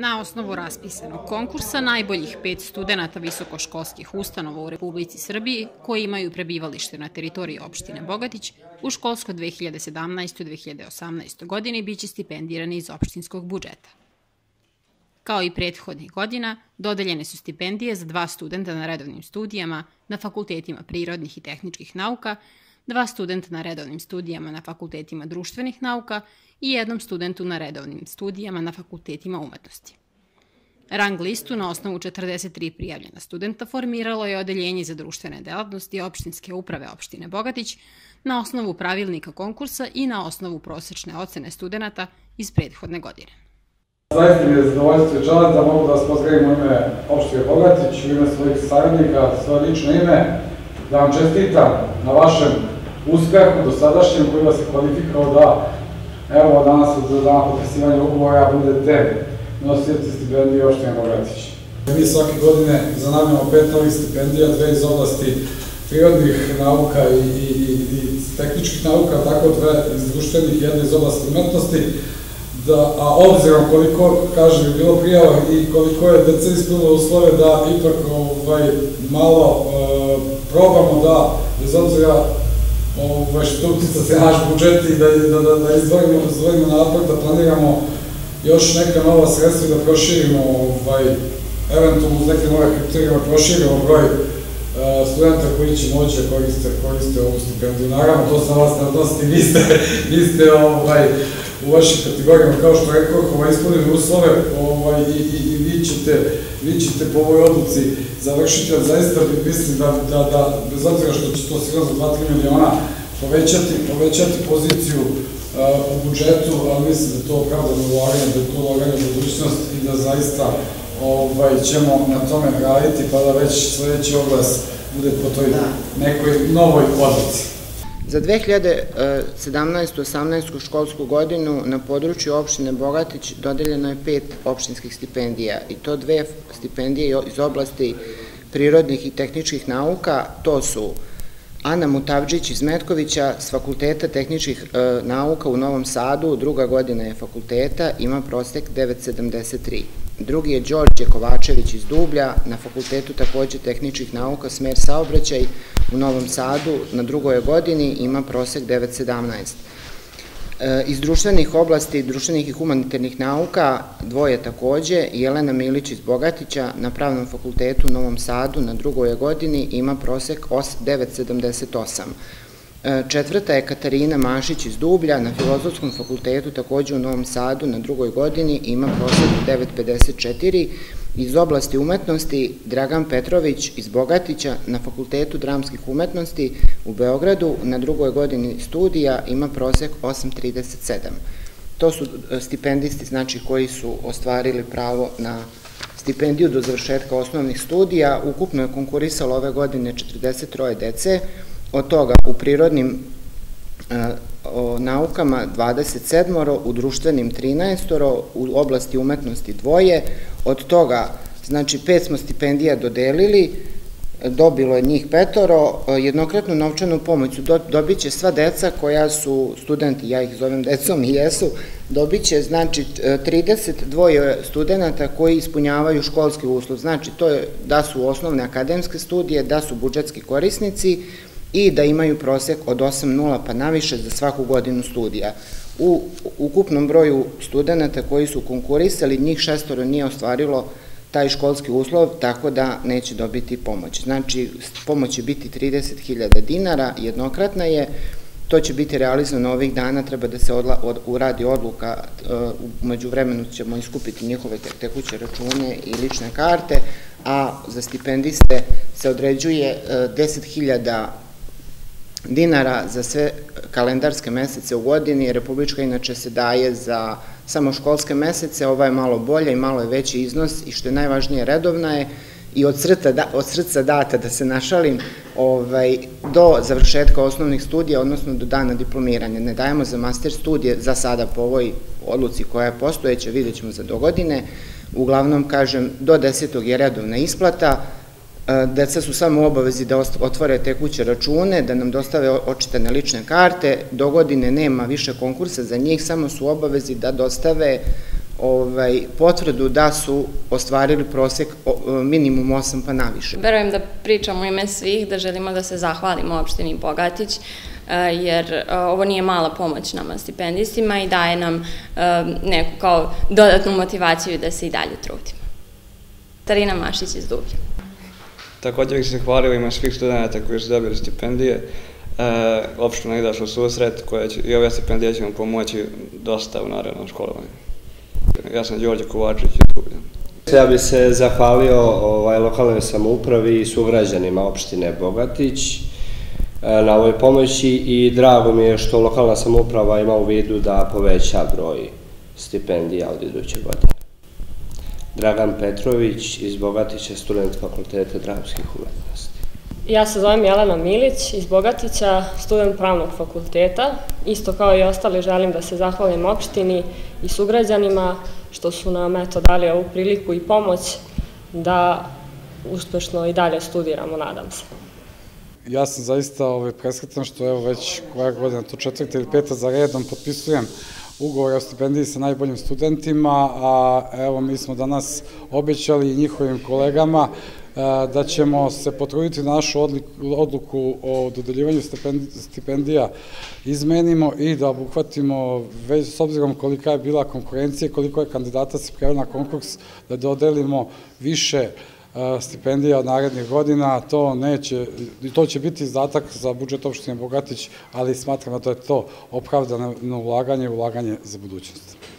Na osnovu raspisanog konkursa najboljih pet studenta visokoškolskih ustanova u Republici Srbiji koji imaju prebivalište na teritoriji opštine Bogatić u školsko 2017-2018. godini biće stipendirani iz opštinskog budžeta. Kao i prethodnih godina, dodeljene su stipendije za dva studenta na redovnim studijama na fakultetima prirodnih i tehničkih nauka, dva studenta na redovnim studijama na fakultetima društvenih nauka i jednom studentu na redovnim studijama na fakultetima umetnosti. Rang listu na osnovu 43 prijavljena studenta formiralo je Odeljenje za društvene delatnosti opštinske uprave opštine Bogatić na osnovu pravilnika konkursa i na osnovu prosečne ocene studenta iz prethodne godine. Zaista mi je zadovoljstvo i čast da mogu da vas pozdravim u ime opštine Bogatić, u ime svojih savjednika, svoje lično ime, da vam čestitam na vašem uspehu do sadašnjem koji vas je kvalifikao da evo danas od dana potpisivanja ugovora budete nosioci stipendije opštine Bogatić. Mi svake godine zanavljamo pet novih stipendija, dve iz oblasti prirodnih nauka i, i, i, tehničkih nauka, tako dve iz društvenih, jedna iz oblasti umetnosti, da, a obzirom koliko, kažem, je bilo prijava i koliko je dece ispunilo uslove da ipak ovaj, malo e, probamo da, bez obzira ovaj, što se naš budžet i da, da, da, da napad, da planiramo još neka nova sredstva da proširimo, ovaj, eventualno uz neke nove kriterijuma, proširimo broj uh, studenta koji će moći da koriste, koriste ovu stipendiju. Naravno, to sa vas ne odnosi, vi ste, vi ste ovaj, u vašim kategorijama, kao što rekao, ovaj, ispunili uslove ovaj, i, i, i vi ćete, vi ćete po ovoj odluci završiti, ali zaista mislim da, da, da bez obzira što će to sigurno za 2-3 miliona povećati, povećati poziciju u budžetu, ali mislim da to opravdano ulaganje, da je to ulaganje u budućnost i da zaista ovaj, ćemo na tome raditi, pa da već sledeći oglas bude po toj da. nekoj novoj odlici. Za 2017-18. školsku godinu na području opštine Bogatić dodeljeno je pet opštinskih stipendija i to dve stipendije iz oblasti prirodnih i tehničkih nauka, to su Ana Mutavđić iz Metkovića s Fakulteta tehničkih e, nauka u Novom Sadu, druga godina je fakulteta, ima prostek 9,73. Drugi je Đorđe Kovačević iz Dublja, na Fakultetu takođe tehničkih nauka, smer saobraćaj u Novom Sadu, na drugoj godini ima prosek 9,17. E, iz društvenih oblasti, društvenih i humanitarnih nauka, dvoje takođe, Jelena Milić iz Bogatića na Pravnom fakultetu u Novom Sadu na drugoj godini ima prosek 978. E, četvrta je Katarina Mašić iz Dublja na Filozofskom fakultetu takođe u Novom Sadu na drugoj godini ima prosek 954 Iz oblasti umetnosti Dragan Petrović iz Bogatića na Fakultetu dramskih umetnosti u Beogradu na drugoj godini studija ima prosek 8.37. To su e, stipendisti znači, koji su ostvarili pravo na stipendiju do završetka osnovnih studija. Ukupno je konkurisalo ove godine 43 dece, od toga u prirodnim e, o naukama 27, u društvenim 13, u oblasti umetnosti dvoje, od toga, znači, pet smo stipendija dodelili, dobilo je njih petoro, jednokratnu novčanu pomoć dobit će sva deca koja su studenti, ja ih zovem decom i jesu, dobit će znači 32 studenta koji ispunjavaju školski uslov, znači to je da su osnovne akademske studije, da su budžetski korisnici, i da imaju prosek od 8.0 pa naviše za svaku godinu studija. U ukupnom broju studenta koji su konkurisali, njih šestoro nije ostvarilo taj školski uslov, tako da neće dobiti pomoć. Znači, pomoć će biti 30.000 dinara, jednokratna je, to će biti realizano ovih dana, treba da se odla, od, uradi odluka, uh, umeđu vremenu ćemo iskupiti njihove tekuće račune i lične karte, a za stipendiste se određuje uh, 10.000 dinara za sve kalendarske mesece u godini. Republička inače se daje za samo školske mesece, ova je malo bolja i malo je veći iznos i što je najvažnije redovna je i od, da, od srca data, da se našalim, ovaj, do završetka osnovnih studija, odnosno do dana diplomiranja. Ne dajemo za master studije, za sada po ovoj odluci koja je postojeća, vidjet ćemo za do godine. Uglavnom, kažem, do desetog je redovna isplata, Deca su samo obavezi da otvore tekuće račune, da nam dostave očitane lične karte, do godine nema više konkursa za njih, samo su obavezi da dostave ovaj, potvrdu da su ostvarili prosek minimum 8 pa naviše. Verujem da pričamo ime svih, da želimo da se zahvalimo opštini Bogatić, e, jer e, ovo nije mala pomoć nama stipendistima i daje nam e, neku kao dodatnu motivaciju da se i dalje trudimo. Tarina Mašić iz Dublja. Također bih se hvalio ima svih studenta koji su dobili stipendije. E, opština je izašla susret koja će, i ove stipendije će vam pomoći dosta u narednom školovanju. Ja sam Đorđe Kovačić iz Dublja. Ja bih se zahvalio ovaj, lokalnoj samoupravi i sugrađanima opštine Bogatić e, na ovoj pomoći i drago mi je što lokalna samouprava ima u vidu da poveća broj stipendija od iduće godine. Dragan Petrović iz Bogatića, student fakulteta dramskih umetnosti. Ja se zovem Jelena Milić iz Bogatića, student pravnog fakulteta. Isto kao i ostali želim da se zahvalim opštini i sugrađanima što su nam eto dali ovu priliku i pomoć da uspešno i dalje studiramo, nadam se. Ja sam zaista ovaj, presretan što evo već koja godina, to četvrta ili peta za redom potpisujem ugovor o stipendiji sa najboljim studentima, a evo mi smo danas obećali njihovim kolegama e, da ćemo se potruditi na našu odluku o dodeljivanju stipendija izmenimo i da obuhvatimo, već s obzirom kolika je bila konkurencija, koliko je kandidata se prijavio na konkurs, da dodelimo više stipendija od narednih godina, to neće, to će biti izdatak za budžet opštine Bogatić, ali smatram da to je to opravdano ulaganje, ulaganje za budućnost.